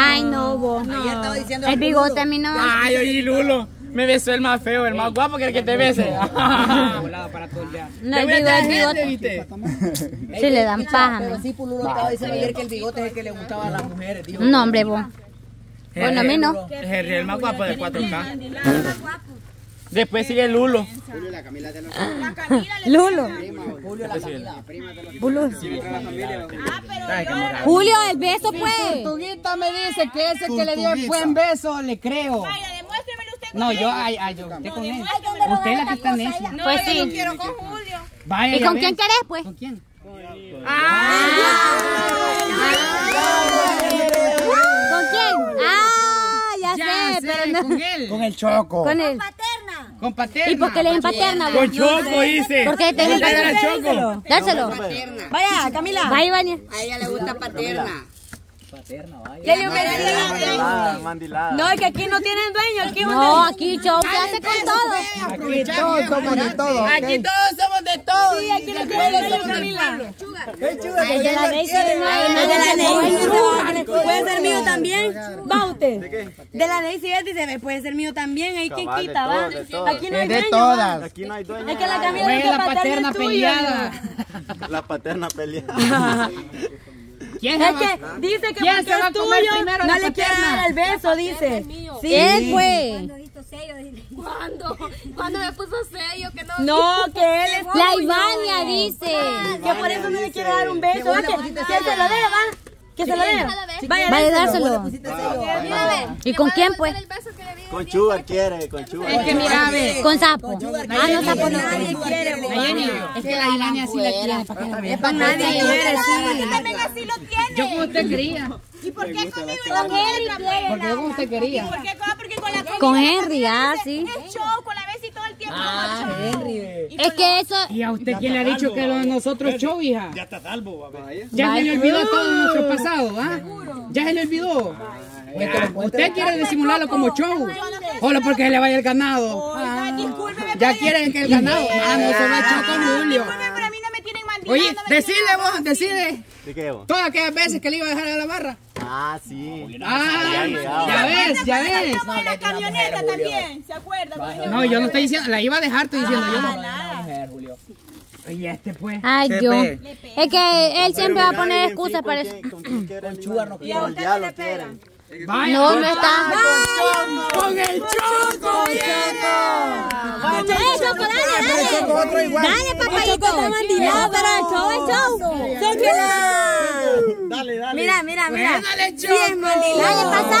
Ay, no, vos. Ayer estaba diciendo El bigote a mí no. Ay, oye, Lulo. Me besó el más feo, el más guapo que el que te bese. para todo el día. No, el bigote, el bigote. Sí le dan paja, Pero ¿no? sí, Pululo estaba diciendo ayer que el bigote es el que le gustaba a las mujeres. No, hombre, vos. Bueno, a mí no. Es el, el más guapo de 4K. Después sigue Lulo. Lulo. Julio la Camila. Lulo. Ay, qué moral. Julio, el beso, pues. Tortuguita me dice que ese que le dio el buen beso, le creo. Vaya, demuéstremelo usted con No, él. yo, ay, ay, yo, usted con él. Usted es la que está necia. No, Pues yo sí. no quiero con Julio. Vaya, ¿Y con quién querés, pues? ¿Con quién? ¿Con quién? Ah, ya, sé, pero no. con él. Con el choco. Con él. Con Paterna. ¿Y por qué le dicen paterna? Con Choco, dice. ¿Por qué te dicen paterna? Choco. Dárselo. Vaya, Camila. Vaya, Vania. A ella le gusta paterna. Ya yo me decía. mandilada. No, es que aquí no tienen dueño. Aquí No, aquí show se hace con todo. Aquí todos somos de todo. Aquí todos somos de todos. Sí, aquí dueño, Camila. Ay, de la Daisy de la Daisy. Puede ser mío también. Va usted. De la Daisy él dice, puede ser mío también. Ahí de quita, va. Aquí no hay de todas. Aquí no hay Es dueño. que la Camila la paterna paterna es tuya. peleada. La paterna peleada. ¿Quién Es que dice que ¿Quién se va a es comer tuyo, primero no le quiere paterna? dar el beso, dice. Sí. Él, pues. ¿Cuándo? ¿Cuándo me puso sello que no? No, que él es La. Ivania dice. Que por eso no le quiere dar un beso. Que, que se lo dé, va. Que se lo dé. Vaya, Vaya, dárselo. ¿Y con quién, pues? Con chuga quiere, con chuga. Es que mira, ve. Con sapo. Ah, no, sapo no. Nadie quiere, es que la Ivania sí la quiere. para que la vea. Nadie quiere, sí. También así lo tiene. Yo como usted quería. ¿Y por qué conmigo Porque yo como usted quería. ¿Por qué? Con Henry, ah, sí. Es show, con la Bessie todo el tiempo. Ah, Henry. Es que eso. ¿Y a usted quién le ha dicho que lo de nosotros es show, hija? Ya está salvo, a ver. Ya se le olvidó todo nuestro pasado, ¿ah? Ya se le olvidó. Usted quiere disimularlo como show. Solo porque se le vaya el ganado. Ah, Ya quieren que el ganado. Ah, no se va a echar con Julio. Pero a mí no me tienen mandilado. Oye, decide vos, decide. ¿De qué vos? Todas aquellas veces que le iba a dejar a la barra. Ah, sí. Ah, llegaba. ya ves, ya ves. Como en la camioneta también, ¿se acuerdan? No, yo no estoy diciendo, la iba a dejar, estoy diciendo yo. Oye, este pues. Ay, yo. Es que él siempre va a poner excusas para eso. No quiere. Con el diablo quiere. Vaya, No, no está. con el choco, Choco, dale, dale. Dale, papayito. Pero el show es show. Dale, dale. Mira, mira, mira. Dale, choco. Dale, pasa.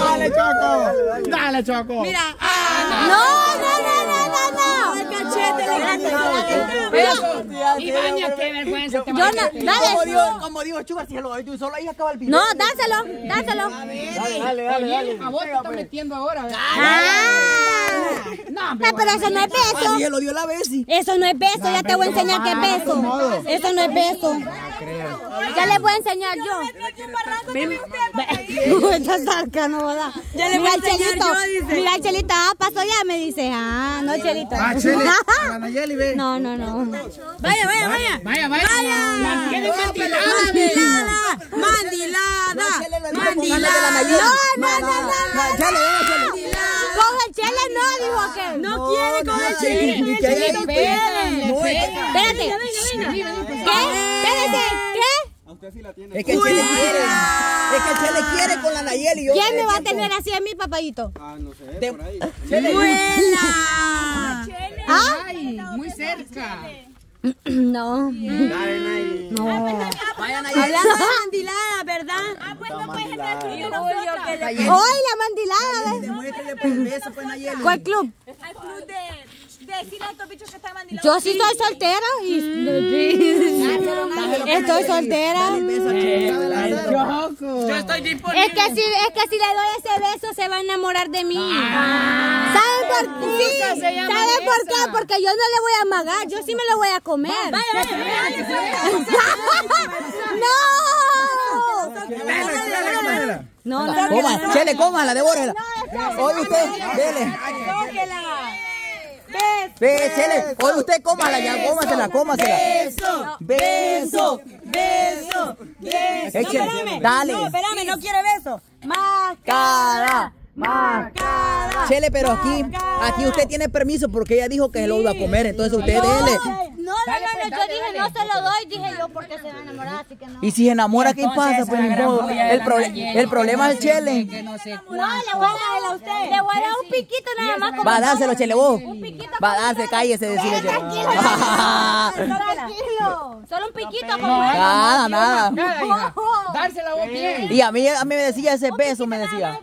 Dale, choco. Dale, choco. Mira. No, no, no, no, no, no. El cachete Ibaña, qué vergüenza. Yo no, dale. como digo, Chugar, si se lo doy tú solo, ahí acaba el video. No, dáselo, dáselo. Dale, dale, dale. A vos te estás metiendo ahora. Ah. No, Ah, pero eso no es beso. se lo dio la Bessie. Eso no es beso, ya te voy a enseñar qué es beso. Eso no es beso. Ya les voy a enseñar yo. Esta sarca no va Ya le voy Mira a el enseñar mira el chelito, ah, pasó ya, me dice, ah, no chelito. Ah, Chele. A Nayeli, ve. No, no, no. Vaya, vaya, vaya. Vaya, vaya. Mantiene ventilada. Mandilada. Mandilada. No, no, no, no. Chele, ven, Chele. Con el chele no. No quiere con el chile. Le pegan, le pegan. Espérate. ¿Qué? Espérate, ¿qué? Es que el Chele quiere. Es que el Chele quiere con la Nayeli. Yo, ¿Quién me va a tener así a mi papayito? ¡Vuela! ¿Ah? Ay, muy cerca. No. No. Hablando de mandilada, ¿verdad? Ah, pues no puedes entrar al Hoy la mandilada. ¿ves? Demuéstrale por el beso, pues, Nayeli. ¿Cuál club? al club de, de decirle a estos bichos que están mandilados. Yo sí estoy soltera y estoy soltera. Yo estoy disponible. Es que si es que si le doy ese beso se va a enamorar de mí. ¿Saben por qué? Llama ¿Saben por qué? Porque yo no le voy a amagar, yo sí me lo voy a comer. no. No, no, no. Coma, Chele, cómala, devórela. Oye usted, dele. Chele, oye usted, cómala ya, cómasela, cómasela. Beso, beso, beso, beso. Échale. espérame. Dale. No, espérame, no quiere beso. Más Cara. Chele, pero aquí, aquí usted tiene permiso porque ella dijo que se lo iba a comer, entonces usted dele. No, no, no, no, yo dije no se lo doy, dije yo porque se va a enamorar, así que no. Y si se enamora, ¿qué pasa? Pues. El, proble- el problema es el Chele. Que no sé No, le voy a dar a usted. Le voy a dar un piquito nada más. como Va a dárselo, Chele, vos. Un piquito. Va a darse, cállese, decirle Chele. Tranquilo. Solo un piquito como Nada, nada. Dársela vos bien. Y a mí, a mí me decía ese beso, me decía.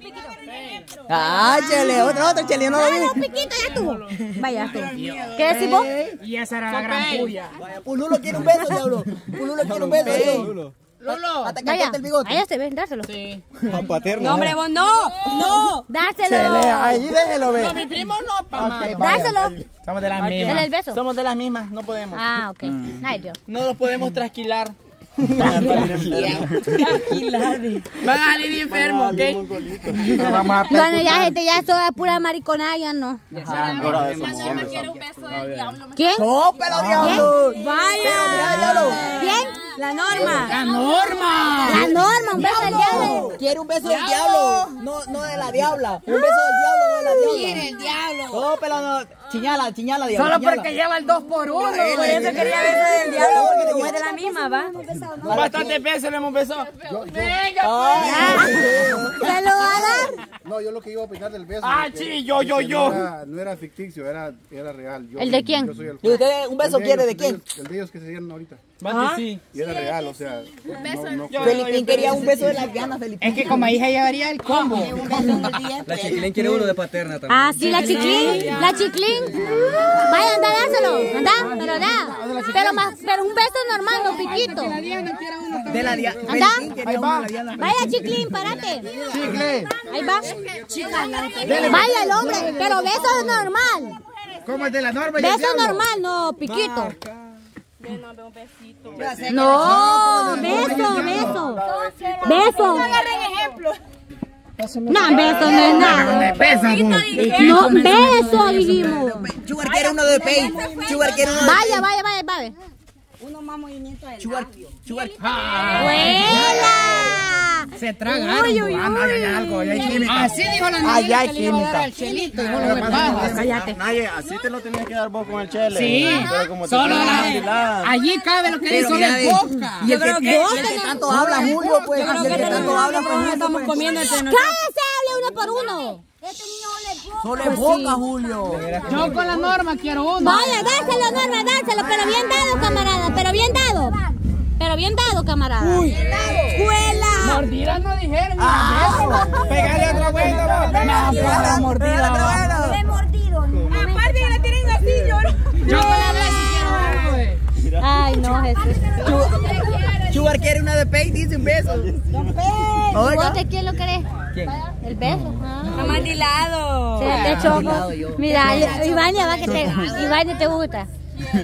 Ah, Chele, otro, otro Chele, no lo vi. piquito ya estuvo. Vaya tú. ¿Qué decís vos? Y esa era la gran puya. Pululo quiere un beso, diablo. Pululo quiere un beso. Lolo. Hasta que el bigote. Ahí está, ven, dárselo. Sí. No, hombre, vos no. No. Dárselo. ahí déjelo ver. Mi primo no, pa' Dárselo. Somos de las Dale mismas. el beso. Somos de las mismas, no podemos. Ah, ok. Ay, Dios. No los podemos trasquilar. Van a salir enfermos, ¿ok? Bueno, ya, gente, ya es pura mariconada, ya no. Quiero un beso del diablo. ¿Quién? ¡No, pelo diablo! Vaya. ¿Quién? La norma. ¡La norma! La norma, un beso del diablo. Quiere un beso del diablo. No, no de la diabla. Un beso del diablo, no de la diabla. Quiere el diablo. No, pero no. Chiñala, chiñala, diablo. Solo chiñala. porque lleva el 2 por 1 Por eso quería beso del diablo, porque como es de la misma, ¿va? Bastante veces le hemos besado. ¿Se lo va a dar? No, yo lo que iba a opinar del beso. Ah, sí, yo, yo, yo. No era, no era ficticio, era, era real. Yo- ¿El de quién? Yo soy el ¿Y usted un beso el quiere de quién? El de ellos, el que se dieron ahorita. Bastante sí. Y era real, o sea. No, no fue- Felipín quería un beso de las ganas, Felipín. Es que como hija llevaría el combo. La chiquilín quiere uno de paterna también. Ah, sí, la chiclín. La chiclín. Vaya, anda, dárselo. Anda, pero da. Pero, más, pero un beso normal, no piquito. De la Diana. Anda. La Diana. Vaya, chiclín, parate. Ahí va. Vaya el hombre, pero beso normal. ¿Cómo es de la norma Beso normal, no piquito. No, beso, beso. Beso. No, beso no es nada. No, beso dijimos. Sugar quiere uno de pay. Sugar quiere uno de Vaya, vaya, vaya, vaya. Sugar, Sugar. ¡Vuela! Se tragaron. Ah, no, ya hay algo, ya hay química. Así dijo la niña Allá hay que le iba a dar química. al chelito. Dijo, no me pagas. Cállate. Nadie, así te lo tenías que dar vos con el chele. Sí, Pero como te solo la, allí cabe lo que dice mira, el boca. Y el que, el que tanto habla, Julio, pues. El que tanto habla, pues. Estamos pues. comiendo entre nosotros. ¡Cállese! Hable uno por uno. Solo es boca, Julio. Yo con la norma quiero uno. Vaya, dáselo, Norma, dáselo, pero bien dado, camarada, pero bien dado. Pero bien dado, camarada. ¡Escuela! Mordidas no dijeron. Pégale otra vuelta, vos. La mordida. va. he mordido. Aparte que la tienen así, yo no. Yo la vez si quiero algo, eh. Ay, no, Jesús. Sugar quiere uno de pay, dice un beso. ¿Y Oiga. vos de quién lo querés? El beso. Ah. Amadilado. Sí, te choco. Mira, Iván ya va que te, Iván te gusta.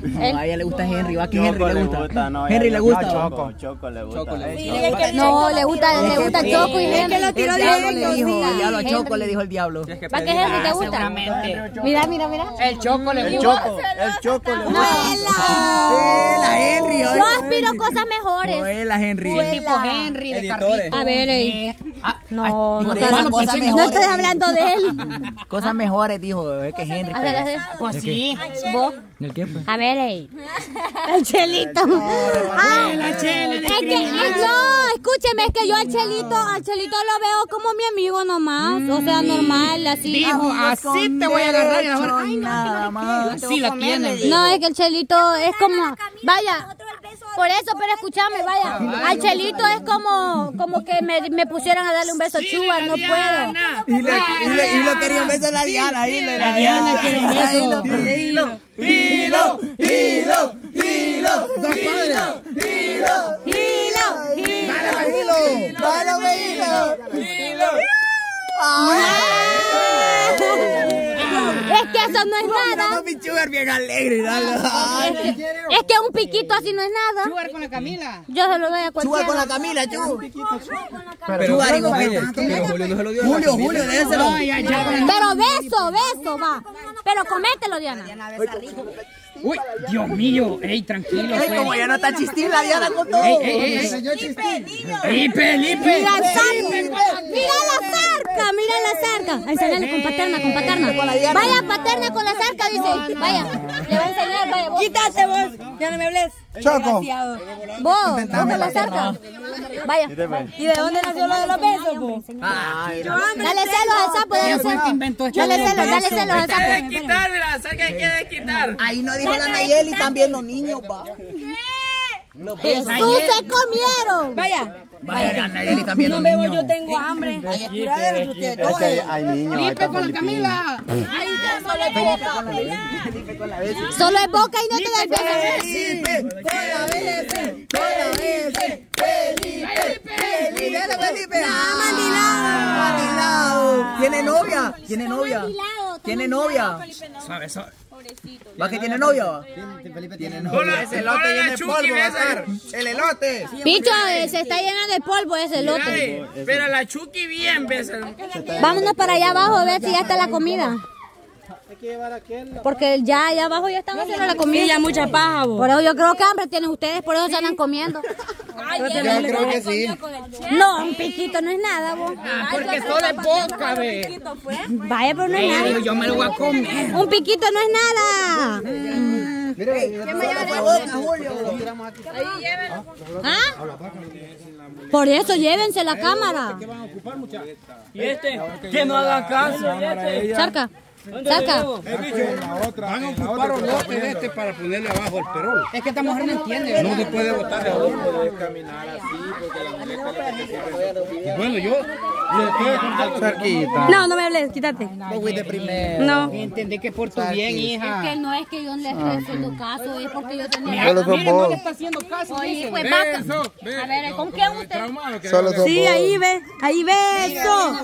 No, a ella le gusta Henry, va que Henry le gusta. no, Henry le gusta. Choco, Choco le gusta. No, le gusta, le gusta Choco y Henry. El diablo le dijo, el diablo a Choco le dijo el diablo. ¿Va que Henry te gusta? Mira, mira, mira. El choco le El gusta. Choco, el Choco le gusta. La Henry, Yo aspiro cosas mejores. La Henry. Tipo Henry de. A ver, ey. No, no, estoy, no hablando de él. Cosas mejores, dijo. Es que Henry. A ver, a ver. Pues sí. Vos. ¿El qué, pues? A ver, ey. El chelito. Ah, es que, no, escúcheme, es que yo al chelito, al chelito lo veo como mi amigo nomás. O sea, normal, así. Dijo, así te voy a agarrar y ahora. Ay, Nada más. así la tiene. No, es que el chelito es como, vaya, por eso, pero escúchame, vaya, al chelito es como, como que me, me pusieran a darle un beso chuba, no puedo. Y le, y le, y lo quería un beso a la Diana. ahí le- La Diana quiere un beso. Hilo, hilo, hilo. Es no es nada. No, mi sugar bien alegre, dale. Es que, es que un piquito así no es nada. Jugar con la Camila. Yo se lo doy a Sugar con cualquiera. la Camila, chu. Pero, Sugar y pero Julio no se lo dio Julio. Julio, déselo. Pero beso, beso, va. Pero comételo, Diana. Uy, Dios mío, ey, tranquilo. Ey, como ya no está chistín, la Diana con todo. Ey, ey, ey, ey. Señor Chistín. ¡Ey, Felipe! Mira el sapo. Mira la zarca, mira la zarca. Enseñale con paterna, con paterna. Vaya, paterna con la zarca, dice. Vaya, le va a enseñar, vaya. Vos, Quítate vos, ya no me hables. Choco. Vos, vos con la zarca. Vaya. ¿Y de dónde nació lo de los besos, po? Dale celos al sapo, dale ¿Quién fue el que celos. inventó esto? Dale celos, dale celos al Quiere sapo. quitar, mira, ¿sabes qué quiere quitar? Ahí no dijo la Nayeli, también los niños, va. Los besos. Jesús se comieron. Vaya. Vaya, la Nayeli también No los niños. yo tengo hambre. Ay, es curadero, ustedes todos. Hay niños, ahí Felipe está con la Felipín. Camila. Solo es boca y no te da el beso. Felipe, con la Felipe, con la Felipe, Felipe, Felipe, Felipe. Mandilao. ¿Tiene novia? ¿Tiene novia? ¿Tiene novia? Suave, suave. ¿Va que tiene novia? va? Tiene novia. Ese elote de polvo va a estar. El elote. Picho, eh, se está llenando de polvo ese lote. Ay, Pero la Chucky bien, ves. Vámonos para allá abajo a ver si ya está la comida. Porque ya allá abajo ya están haciendo la comida. Y ya mucha paja, vos. Por eso yo creo que hambre tienen ustedes, por eso se andan comiendo. Yo creo que sí. No, un piquito no es nada, vos. Porque solo es boca, ve. Vaya, pero no es nada. yo me lo voy a comer. Un piquito no es nada. ¿Ah? Por eso llévense la cámara. Y este, que no haga caso. Sarca, sarca. Van a ocupar un lote de este para ponerle abajo el perol. Es que esta mujer no entiende. No se puede botar de abajo. Bueno, yo le estoy contando. Cerquita. No, no me hables, quítate. Primero. No. Entendí que por tu bien, hija. Que no es que yo le estoy haciendo caso, es porque yo tenía... Mira, mire, no le está haciendo caso. Oye, pues vaca. A ver, ¿con qué usted? Sí, ahí ve, ahí beso,